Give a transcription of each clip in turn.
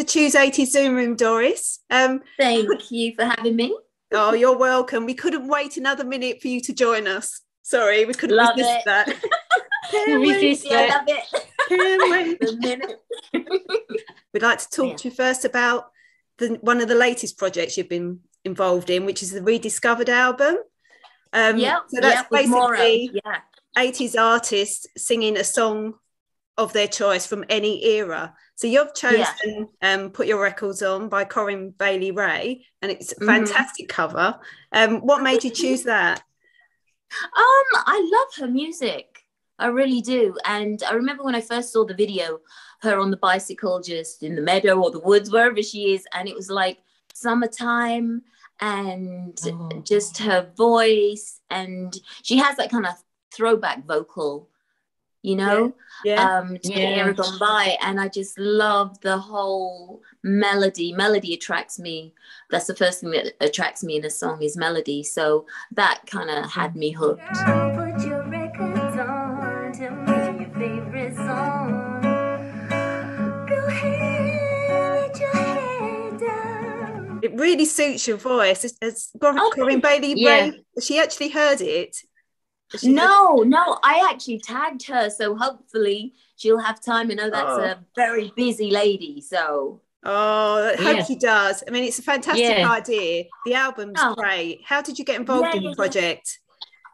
the Choose 80 Zoom room, Doris. Um, Thank you for having me. Oh, you're welcome. We couldn't wait another minute for you to join us. Sorry, we couldn't Love resist it. that. Can't resist Yeah, I love it. Can't wait. We'd like to talk Yeah. to you first about the one of the latest projects you've been involved in, which is the Rediscovered album. Um, Yep, so that's basically Yeah. 80s artists singing a song of their choice from any era. So you've chosen um, Put Your Records On by Corinne Bailey Rae, and it's a Mhm. fantastic cover. Um, what made you choose that? Um, I love her music. I really do. And I remember when I first saw the video, her on the bicycle, just in the meadow or the woods, wherever she is, and it was like summertime and Oh. just her voice, and she has that kind of throwback vocal, you know, Yeah. um, to the Yeah. era gone by. And I just love the whole melody. Melody attracts me. That's the first thing that attracts me in a song is melody. So that kind of had me hooked. Girl, put your records on. Tell me your favorite song. Go ahead, let your head down. It really suits your voice. As, as Corinne, Oh, Corinne Bailey yeah. Rae, she actually heard it. She No, no, I actually tagged her, so hopefully she'll have time. I know that's Oh. a very busy lady, so Oh, I hope Yeah. she does. I mean, it's a fantastic Yeah. idea. The album's Oh. great. How did you get involved Yeah, in the yeah, yeah. project?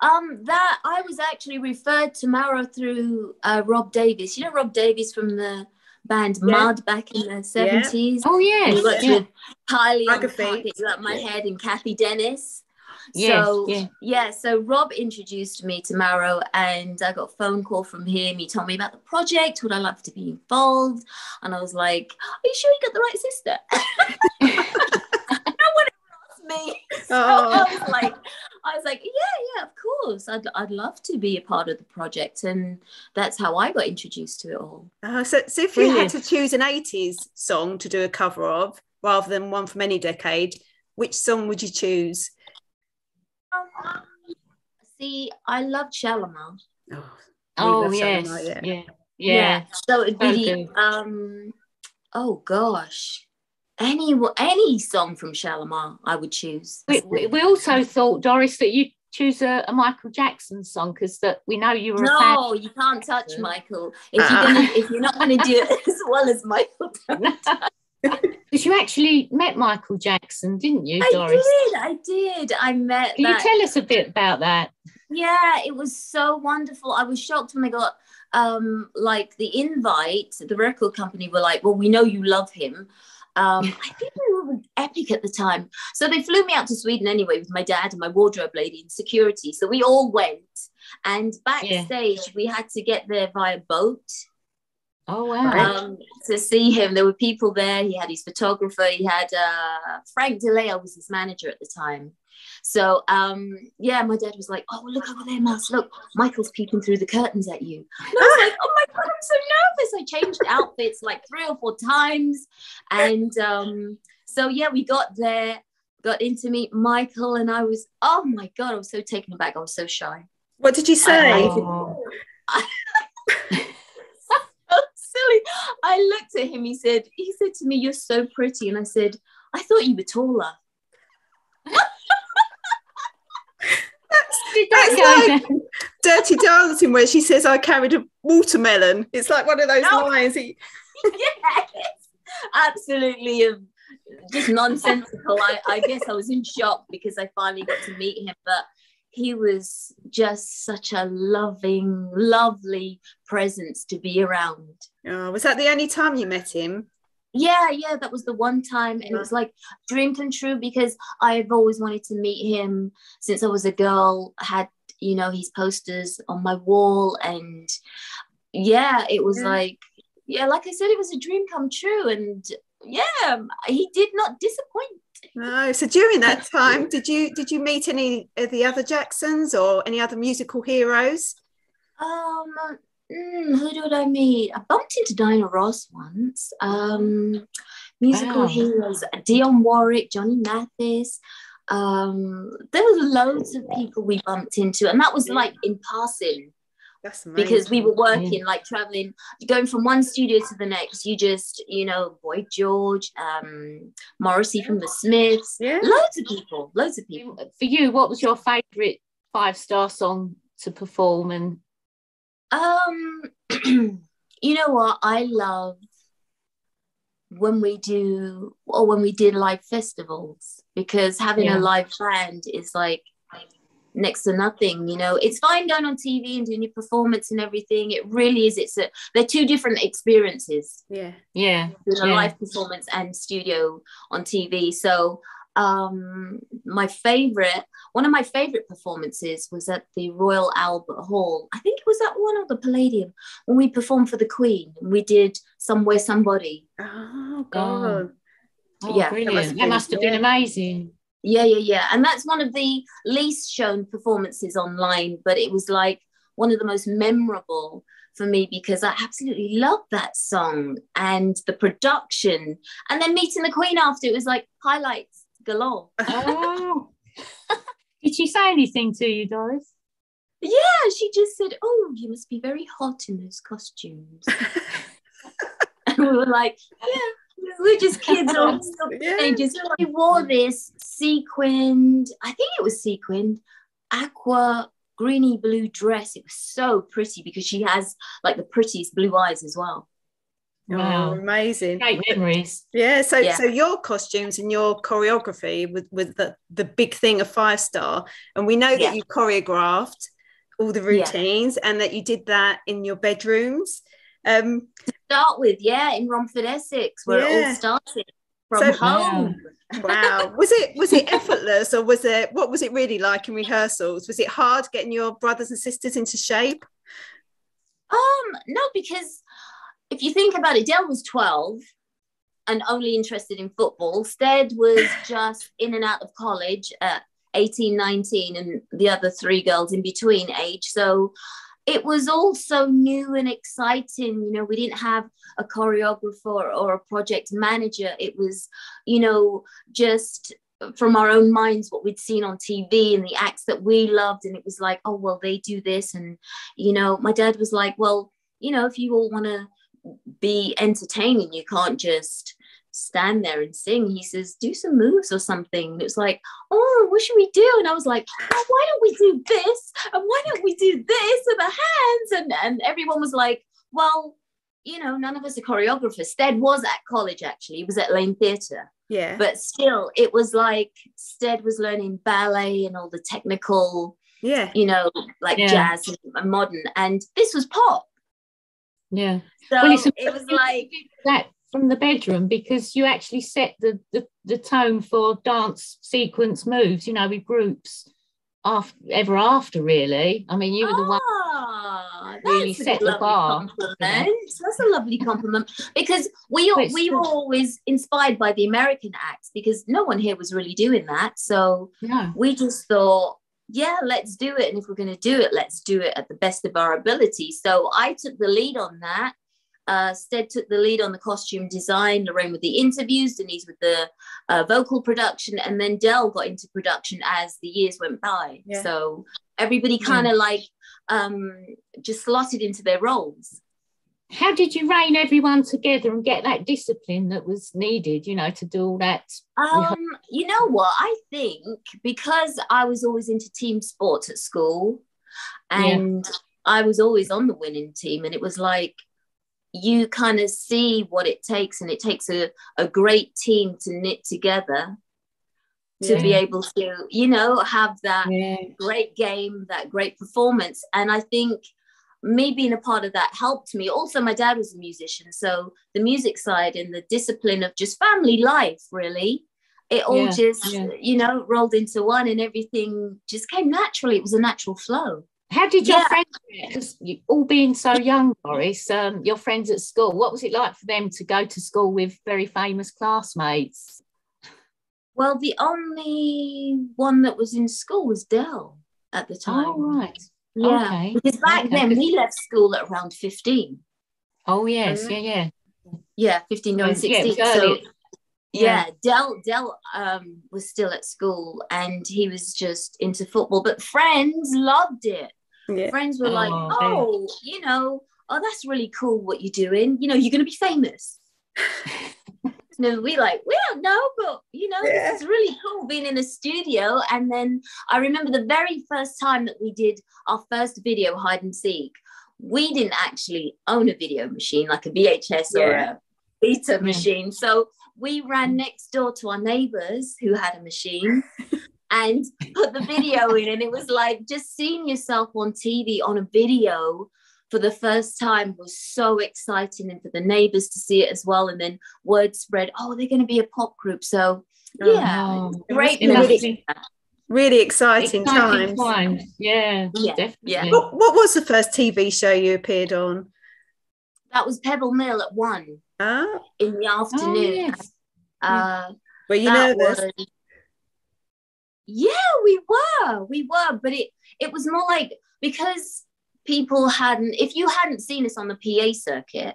um, that I was actually referred to Mara through uh, Rob Davis. You know Rob Davis from the band Yeah. Mud back in the seventies. Oh He yes, worked yeah. with Kylie on Bag of Can't Feet. Get You Out My Yeah. Head and Cathy Dennis. Yes, so yeah. yeah, so Rob introduced me to Maro, and I got a phone call from him. He told me about the project. Would I love to be involved? And I was like, "Are you sure you got the right sister?" no one ever asked me. So Oh. I was like, I was like, yeah, yeah, of course. I'd I'd love to be a part of the project, and that's how I got introduced to it all. Uh, so, so if you had to choose an 80s song to do a cover of rather than one from any decade, which song would you choose? See, I love Shalamar. Oh, Oh yes, Shalamar, yeah. yeah, yeah. So it'd be good. um oh gosh. Any any song from Shalamar I would choose. We, we, we also thought Doris that you choose a, a Michael Jackson song because that we know you were a fan. No, you can't touch Michael. If Uh-uh. you're gonna if you're not gonna do it as well as Michael. Because you actually met Michael Jackson, didn't you, Doris? I did, I did. I met Can you tell us a bit about that? Yeah, it was so wonderful. I was shocked when I got um like the invite. The record company were like, "Well, we know you love him." Um, I think we were with Epic at the time, so they flew me out to Sweden anyway with my dad and my wardrobe lady and security. So we all went, and backstage we had to get there via boat Oh wow! um, to see him. There were people there. He had his photographer. He had uh, Frank DiLeo was his manager at the time. So um, yeah, my dad was like, "Oh, look over there, Mas. Look, Michael's peeping through the curtains at you." And I was like, "Oh my god, I'm so nervous." I changed outfits like three or four times, and um, so yeah, we got there, got in to meet Michael, and I was, oh my god, I was so taken aback. I was so shy. What did you say? Oh. so silly. I looked at him. He said, he said to me, "You're so pretty," and I said, "I thought you were taller." That's like- Dirty Dancing, where she says, I carried a watermelon. It's like one of those lines. that you- yes, absolutely, um, just nonsensical. I, I guess I was in shock because I finally got to meet him, but he was just such a loving, lovely presence to be around. Oh, was that the only time you met him? Yeah, yeah, that was the one time. And it was like dream come true because I've always wanted to meet him since I was a girl. I had, you know, his posters on my wall. And yeah, it was Yeah. like, yeah, like I said, it was a dream come true. And yeah, he did not disappoint. No. So during that time, did you did you meet any of the other Jacksons or any other musical heroes? Um, mm, who did I meet? I bumped into Diana Ross once. Um, musical Wow. heroes: Dionne Warwick, Johnny Mathis. Um, there was loads of people we bumped into, and that was like in passing. That's amazing. because we were working like traveling going from one studio to the next you just you know boy george um morrissey from the smiths Yeah. loads of people loads of people For you, what was your favourite five star song to perform? And um you know what i love when we do or when we did live festivals because having Yeah. a live band is like next to nothing you know it's fine going on tv and doing your performance and everything it really is it's a they're two different experiences yeah. yeah, doing a live performance and studio on TV. So um my favorite one of my favorite performances was at the Royal Albert Hall. I think it was that one or the Palladium when we performed for the Queen and we did Somewhere Somebody. Oh God. oh, Yeah, that brilliant. must That have must have, been- been amazing. Yeah, yeah, yeah. And that's one of the least shown performances online, but it was like one of the most memorable for me because I absolutely loved that song and the production. And then meeting the Queen after, it was like highlights galore. Oh. Did she say anything to you, Doris? Yeah, she just said, Oh, you must be very hot in those costumes. and we were like, Yeah, we're just kids on Yeah. They just we wore this sequined, I think it was sequined, aqua greeny blue dress. It was so pretty because she has like the prettiest blue eyes as well. Oh, Wow. amazing. Great memories. Yeah. So Yeah. so your costumes and your choreography with with the the big thing of five star, and we know that Yeah. you choreographed all the Yeah. routines and that you did that in your bedrooms. Um, Start with, yeah, in Romford, Essex, where it all started from So- home. wow. was it was it effortless or was it what was it really like in rehearsals? Was it hard getting your brothers and sisters into shape? Um, no, because if you think about it, Dell was 12 and only interested in football. Stead was just in and out of college at 18, 19, and the other three girls in between age. So it was all so new and exciting. You know, we didn't have a choreographer or a project manager. It was, you know, just from our own minds what we'd seen on TV and the acts that we loved. And it was like, oh, well, they do this. And, you know, my dad was like, well, you know, if you all want to be entertaining, you can't just stand there and sing. He says, do some moves or something. And it was like, oh, what should we do? And I was like, oh, why don't we do this? And why don't we do this with the hands? And, and everyone was like, well, you know, none of us are choreographers. Stead was at college, actually. He was at Laine Theatre. Yeah. But still, it was like Stead was learning ballet and all the technical, yeah. you know, like Yeah. jazz and modern. And this was pop. Yeah. So Well, it was like, that from the bedroom because you actually set the, the, the tone for dance sequence moves, you know, with groups after, ever after, really. I mean, you were the one. ah, really that's a set the lovely bar. Compliment. That's a lovely compliment because we all, we were always inspired by the American acts because no one here was really doing that. So No. we just thought, yeah, let's do it. And if we're going to do it, let's do it at the best of our ability. So I took the lead on that. Uh, Stead took the lead on the costume design, Lorraine with the interviews, Denise with the uh, vocal production, and then Dell got into production as the years went by. Yeah. So everybody kind of like um, just slotted into their roles. How did you rein everyone together and get that discipline that was needed, you know, to do all that? Um, you know what? I think because I was always into team sports at school and I was always on the winning team, and it was like you kind of see what it takes, and it takes a, a great team to knit together to be able to, you know, have that Yeah. great game, that great performance. And I think me being a part of that helped me. Also, my dad was a musician. So the music side and the discipline of just family life, really, it all Yeah, just, yeah. you know, rolled into one and everything just came naturally. It was a natural flow. How did your Yeah. friends, because you, all being so young, Doris, um, your friends at school, what was it like for them to go to school with very famous classmates? Well, the only one that was in school was Dell at the time. Oh, right. Yeah. Okay. Because back Okay. then we left school at around 15. Oh, yes. Oh, Yeah, yeah. Yeah, 15, going 16. was so yeah, Dell Dell um was still at school and he was just into football, but friends loved it. Yeah. Friends were like, Oh, oh, you know, oh, that's really cool what you're doing. You know, you're going to be famous. No, we like, we don't know, but you know, Yeah. this is really cool being in a studio. And then I remember the very first time that we did our first video hide and seek, we didn't actually own a video machine like a VHS or a beta machine. So we ran next door to our neighbors who had a machine and put the video in. And it was like just seeing yourself on TV on a video for the first time was so exciting and for the neighbors to see it as well and then word spread oh they're going to be a pop group so yeah Oh, great it must memories. be Really exciting, exciting times. times. Yeah, Yeah, definitely. yeah. What, what was the first TV show you appeared on? that was pebble mill at one Ah, in the Oh, afternoon yes. uh were you that nervous? was- yeah we were we were but it it was more like because people hadn't if you hadn't seen us on the pa circuit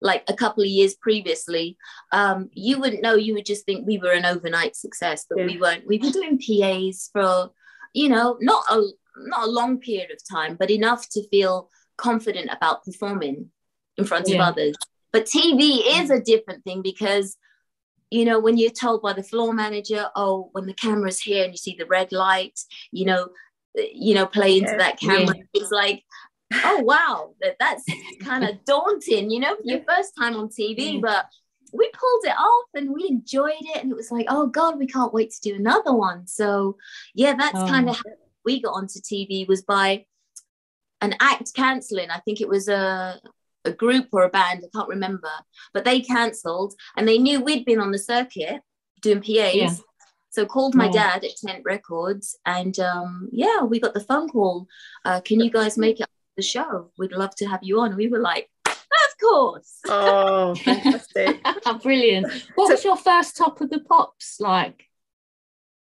like a couple of years previously um you wouldn't know you would just think we were an overnight success but we weren't. We were doing pas for you know not a not a long period of time but enough to feel confident about performing in front Yeah. of others. But tv is a different thing because you know when you're told by the floor manager oh when the camera's here and you see the red light you know uh, you know play into that camera it's like oh wow that, that's kind of daunting you know for your first time on tv Yeah. but we pulled it off and we enjoyed it and it was like oh god we can't wait to do another one. So yeah that's Oh. kind of how we got onto tv was by an act cancelling. I think it was a a group or a band i can't remember but they cancelled and they knew we'd been on the circuit doing pas Yeah. so called my Oh. dad at tent records and um yeah we got the phone call uh, can you guys make it the show we'd love to have you on we were like of course Oh, fantastic. Brilliant. What So- was your first top of the pops like?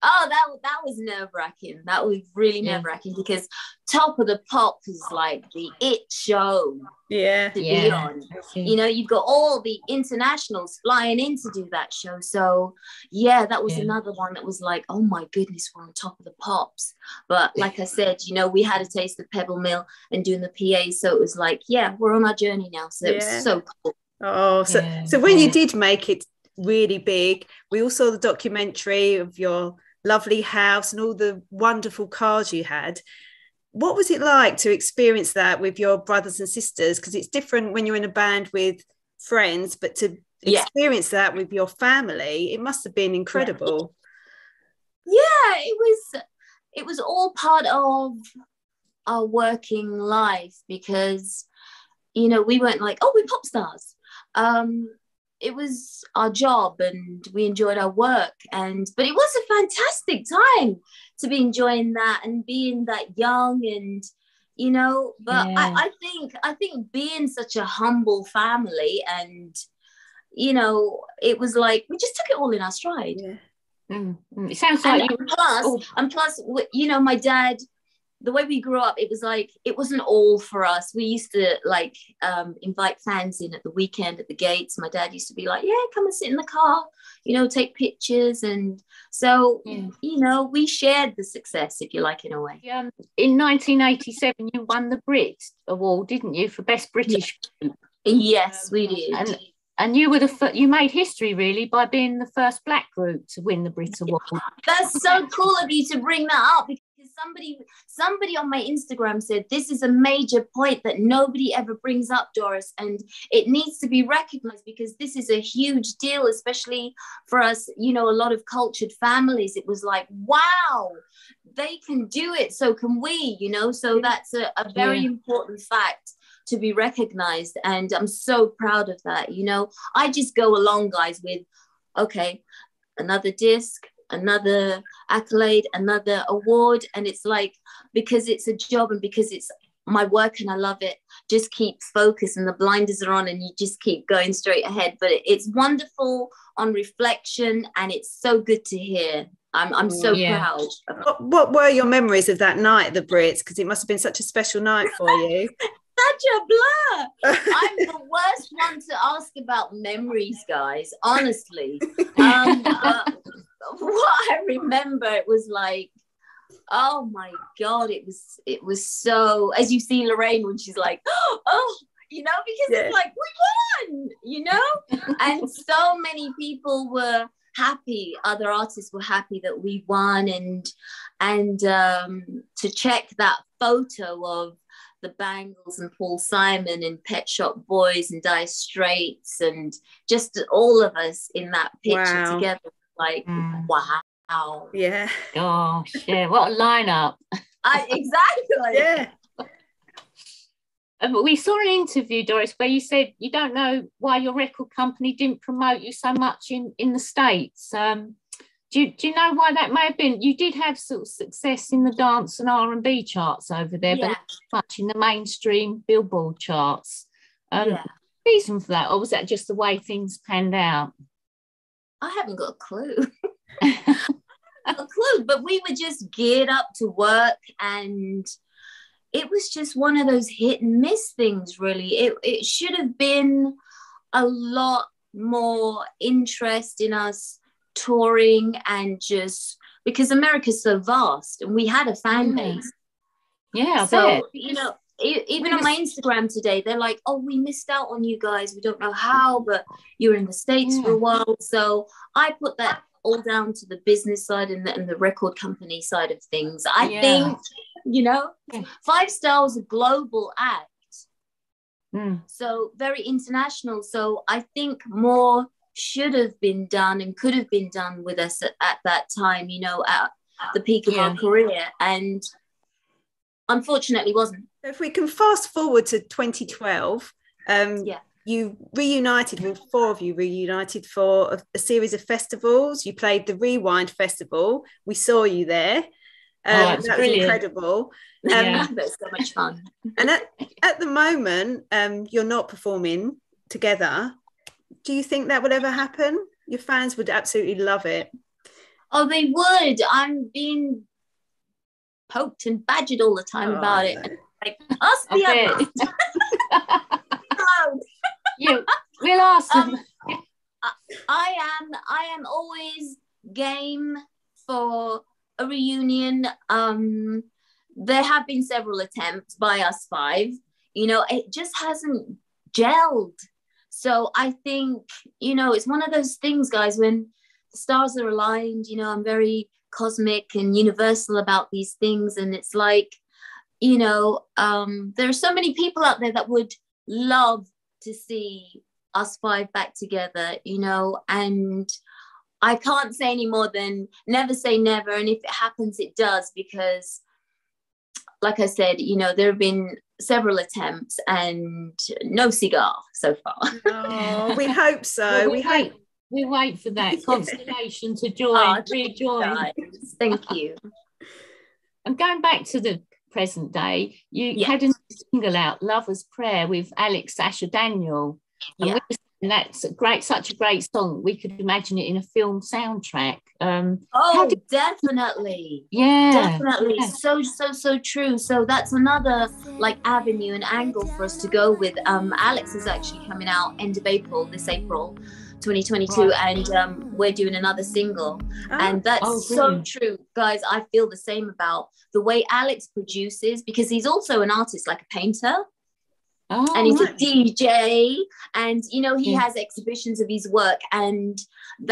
Oh, that that was nerve wracking. That was really Yeah. nerve wracking because Top of the pop is like the it show Yeah. to be Yeah. on. You know, you've got all the internationals flying in to do that show. So yeah, that was Yeah. another one that was like, oh my goodness, we're on top of the pops. But like I said, you know, we had a taste of Pebble Mill and doing the PA, so it was like, yeah, we're on our journey now. So it Yeah. was so cool. Oh, so Yeah, so when you did make it really big, we all saw the documentary of your lovely house and all the wonderful cars you had. What was it like to experience that with your brothers and sisters? Because it's different when you're in a band with friends, but to Yeah. experience that with your family, it must have been incredible. yeah it was it was all part of our working life because you know we weren't like oh we're pop stars um it was our job and we enjoyed our work and but it was a fantastic time to be enjoying that and being that young and you know but Yeah. I, I think i think being such a humble family and you know it was like we just took it all in our stride Yeah. Mm, mm. It sounds like and you. plus, oh. and plus, you know, my dad, the way we grew up, it was like it wasn't all for us. We used to like um, invite fans in at the weekend at the gates. My dad used to be like, "Yeah, come and sit in the car, you know, take pictures." And so, Yeah. you know, we shared the success, if you like, in a way. Um, in 1987, you won the Brit Award, didn't you, for Best British Group? Yes, we did. And and you were the you made history really by being the first black group to win the Brit Award. That's so cool of you to bring that up because somebody somebody on my Instagram said this is a major point that nobody ever brings up, Doris, and it needs to be recognized because this is a huge deal, especially for us, you know, a lot of cultured families. It was like, wow, they can do it, so can we, you know. So that's a, a very Yeah. important fact to be recognized and i'm so proud of that you know i just go along guys with okay another disc another accolade another award and it's like because it's a job and because it's my work and i love it just keep focused and the blinders are on and you just keep going straight ahead but it- it's wonderful on reflection and it's so good to hear i'm, I'm so Yeah. proud What, what were your memories of that night at the Brits? Because it must have been such a special night for you. such a blur I'm the worst one to ask about memories, guys, honestly. Um, but what I remember, it was like, Oh my god, it was it was so as you see Lorraine when she's like, oh, you know, because Yeah. it's like we won, you know, and so many people were happy. Other artists were happy that we won, and and um, to check that photo of the Bangles and Paul Simon and Pet Shop Boys and Dire Straits and just all of us in that picture Wow. together, like Mm. wow. Yeah. Gosh, yeah, what a lineup. I, exactly. Yeah. Um, we saw an interview, Doris, where you said you don't know why your record company didn't promote you so much in, in the States. Um, do, you, do you know why that may have been? You did have sort of success in the dance and R&B charts over there, but not much in the mainstream Billboard charts. Um, yeah. Reason for that, or was that just the way things panned out? I haven't got a clue. a clue, but we were just geared up to work and it was just one of those hit and miss things, really. It, it should have been a lot more interest in us touring and just because America's so vast and we had a fan base. Yeah, I so, bet. you know, even on my Instagram today, they're like, oh, we missed out on you guys. We don't know how, but you're in the States for a while. So I put that all down to the business side and the, and the record company side of things. I Yeah. think, you know, Yeah. Five Star was a global act. Mm. So very international. So I think more should have been done and could have been done with us at, at that time, you know, at the peak of our career. And unfortunately wasn't. If we can fast forward to 2012, um, Yeah. you reunited with four of you reunited for a, a series of festivals. You played the Rewind Festival. We saw you there. Um, Oh, it's that was brilliant. incredible. Yeah. That's so much fun. And at, at the moment, um, you're not performing together. Do you think that would ever happen? Your fans would absolutely love it. Oh, they would. I'm being poked and badgered all the time Oh, about it. And like us the I others. bet. No. yeah, we'll ask. Um, I am I am always game for a reunion. Um there have been several attempts by us five. You know, it just hasn't gelled. So I think, you know, it's one of those things, guys, when the stars are aligned, you know, I'm very cosmic and universal about these things. And it's like, you know, um, there are so many people out there that would love to see us five back together, you know, and I can't say any more than never say never. And if it happens, it does, because like I said, you know, there have been several attempts and no cigar so far. Oh, we hope so. Well, we we hope. wait. We wait for that constellation to join, Oh, rejoin. Thank you. I'm going back to the present day, you Yeah. had a single out, "Lover's Prayer," with Alex Asher Daniel. And Yeah. we that's a great, such a great song. We could imagine it in a film soundtrack. Um, Oh, did- definitely. yeah, Definitely. yeah. So, so, so true. So that's another like avenue and angle for us to go with. Um, Alex is actually coming out end of April, this April. 2022 and um, we're doing another single. Oh, and that's Oh, so true. Guys i feel the same about the way alex produces because he's also an artist like a painter. Oh, and he's a dj and you know he Yeah. has exhibitions of his work. And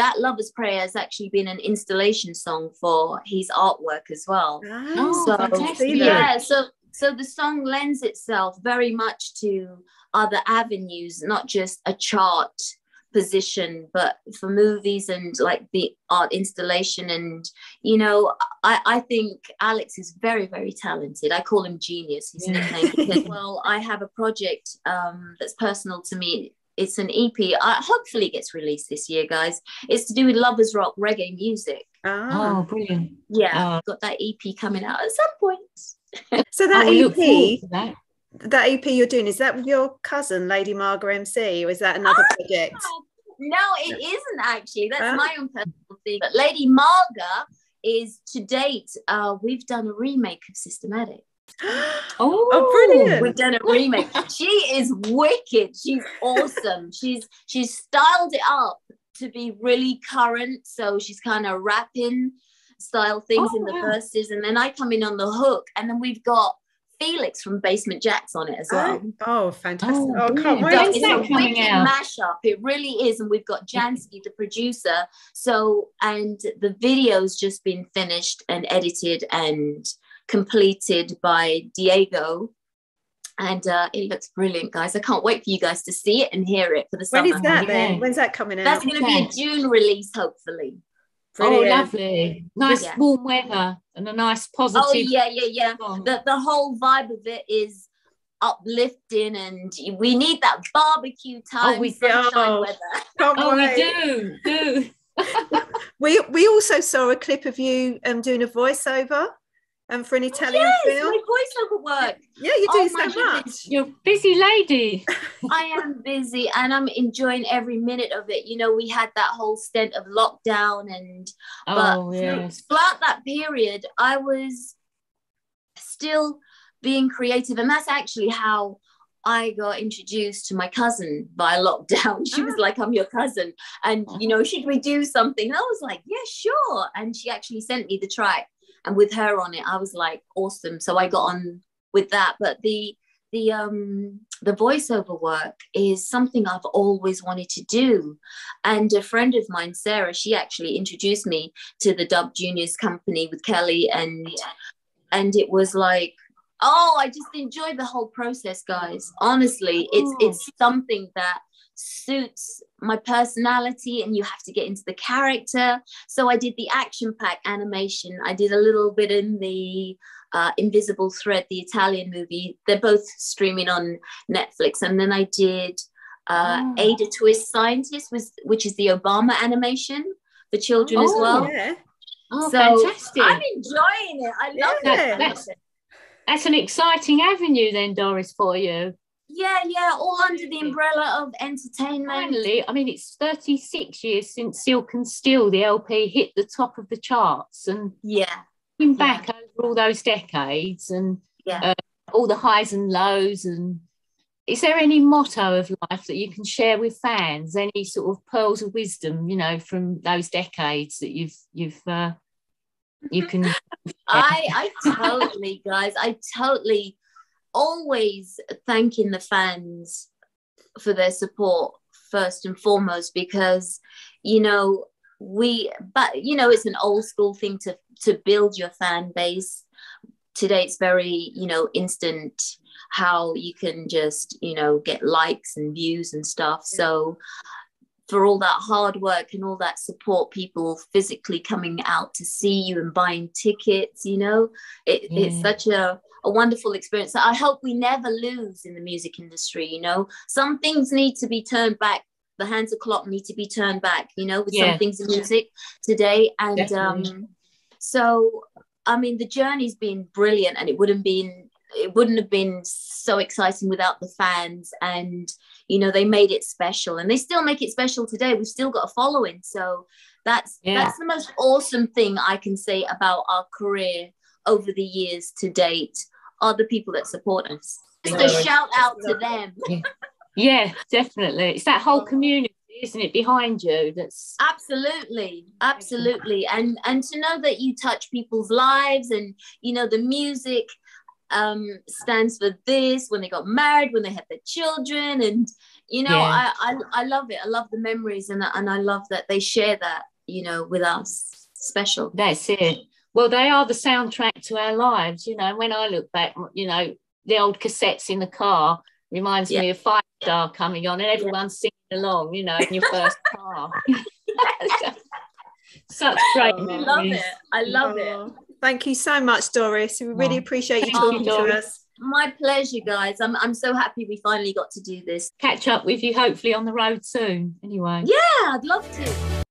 that lover's prayer has actually been an installation song for his artwork as well. Oh, so fantastic. yeah so so the song lends itself very much to other avenues not just a chart position but for movies and like the art installation and you know i i think alex is very very talented i call him genius his Yeah. nickname because well i have a project um that's personal to me it's an ep I, hopefully gets released this year guys it's to do with lovers rock reggae music Ah. Oh, brilliant. yeah Oh. I've got that ep coming out at some point So Oh, that we look forward EP, to that. That EP you're doing, is that with your cousin, Lady Margaret MC, or is that another project? No, it isn't actually. That's Oh. my own personal thing. But Lady Marga is to date, uh, we've done a remake of System Addict. Oh, Oh, brilliant. We've done a remake. she is wicked. She's awesome. She's she's styled it up to be really current. So she's kind of rapping style things Oh, in the wow. verses, and then I come in on the hook, and then we've got Felix from Basement Jaxx on it as well. Oh, oh, fantastic. Oh, Oh, can't wait. It's that a coming wicked out? mashup. It really is, and we've got Jansky, the producer. So, and the video's just been finished and edited and completed by Diego, and uh, it looks brilliant, guys. I can't wait for you guys to see it and hear it for the When summer. is that then? When's that coming out? That's going to be a June release, hopefully. Oh, lovely. Nice Yeah. warm weather and a nice positive. Oh yeah, yeah, yeah. song. The the whole vibe of it is uplifting, and we need that barbecue time, we- sunshine oh. weather. Can't Oh, we do, do. We we also saw a clip of you um doing a voiceover um for an Italian yes, film. my voiceover work. Yeah, you do Oh so much. You're busy lady. I am busy and I'm enjoying every minute of it. You know, we had that whole stint of lockdown, and but Oh, through- yes. throughout that period, I was still being creative, and that's actually how I got introduced to my cousin by lockdown. She was Ah. like, "I'm your cousin," and you know, should we do something? And I was like, "Yeah, sure." And she actually sent me the track, and with her on it, I was like, "Awesome!" So I got on with that. But the the um the voiceover work is something I've always wanted to do. And a friend of mine, Sarah, she actually introduced me to the Dub Juniors company with Kelly and and it was like oh I just enjoyed the whole process guys honestly it's Oh. it's something that suits my personality and you have to get into the character so I did the action pack animation I did a little bit in the uh, Invisible Thread the Italian movie they're both streaming on Netflix and then I did uh, Ah. Ada Twist Scientist was which is the Obama animation for children as Oh, well yeah. Oh, so fantastic. I'm enjoying it. I love Yeah. it. I love That's- it. That's an exciting avenue then, Doris, for you. Yeah, yeah, all under the umbrella of entertainment. Finally, I mean, it's 36 years since Silk and Steel, the LP, hit the top of the charts. And Yeah, looking back over all those decades and yeah. all the highs and lows and is there any motto of life that you can share with fans any sort of pearls of wisdom you know from those decades that you've you've uh, you can I, I totally, guys, I totally always thanking the fans for their support first and foremost because, you know, we, but, you know, it's an old school thing to, to build your fan base. Today it's very, you know, instant how you can just, you know, get likes and views and stuff. So, for all that hard work and all that support, people physically coming out to see you and buying tickets, you know, it, it's such a, a wonderful experience. That I hope we never lose in the music industry, you know. Some things need to be turned back. The hands of clock need to be turned back, you know, with Yeah. some things in music today. And Definitely. um, so, I mean, the journey's been brilliant and it wouldn't been it wouldn't have been so exciting without the fans and you know they made it special and they still make it special today we've still got a following so that's Yeah. that's the most awesome thing i can say about our career over the years to date are the people that support us. Just a shout out to them. Yeah definitely. It's that whole community isn't it behind you that's absolutely. Absolutely. And and to know that you touch people's lives and you know the music um stands for this when they got married when they had their children and you know Yeah. I, I i love it. I love the memories and and i love that they share that you know with us. Special. That's it well they are the soundtrack to our lives you know when i look back you know the old cassettes in the car reminds me of five star coming on and everyone's singing along you know in your first car. Such great i love memories. it. I love it. Oh, Thank you so much, Doris. We really Oh, appreciate you thank you, talking to us. my pleasure guys. I'm, I'm so happy we finally got to do this. Catch up with you hopefully on the road soon anyway. Yeah i'd love to